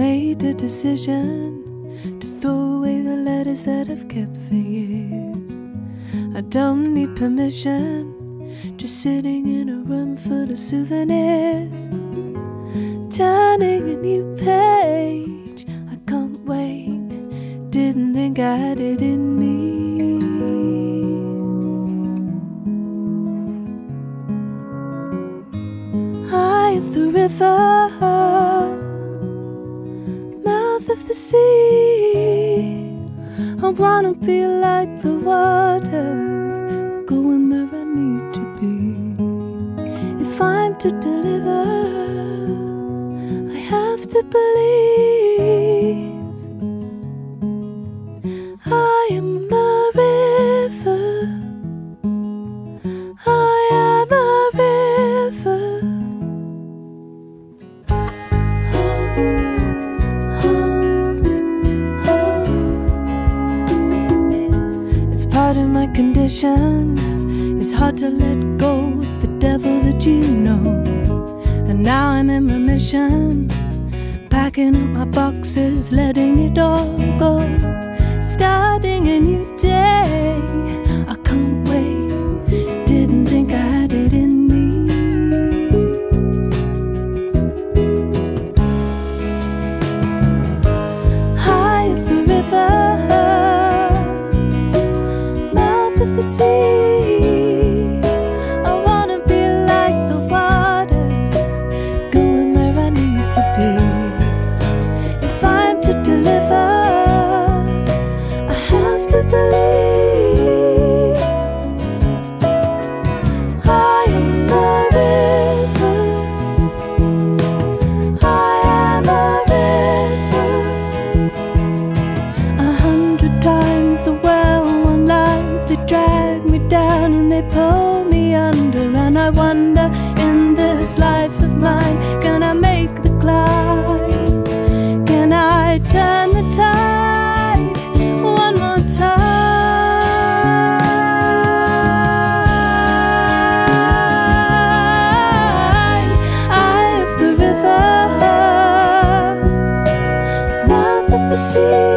made a decision to throw away the letters that I've kept for years. I don't need permission, just sitting in a room full of souvenirs. Turning a new page. Didn't think I had it in me. Eye of the river, mouth of the sea. I wanna be like the water, going where I need to be. If I'm to deliver, I have to believe. Part of my condition. It's hard to let go of the devil that you know. And now I'm in remission. Packing up my boxes, letting it all go. Starting a new I wanna be like the water, going where I need to be. If I'm to deliver, I have to believe. Pull me under. And I wonder, in this life of mine, can I make the climb? Can I turn the tide one more time? Eye of the river, mouth of the sea.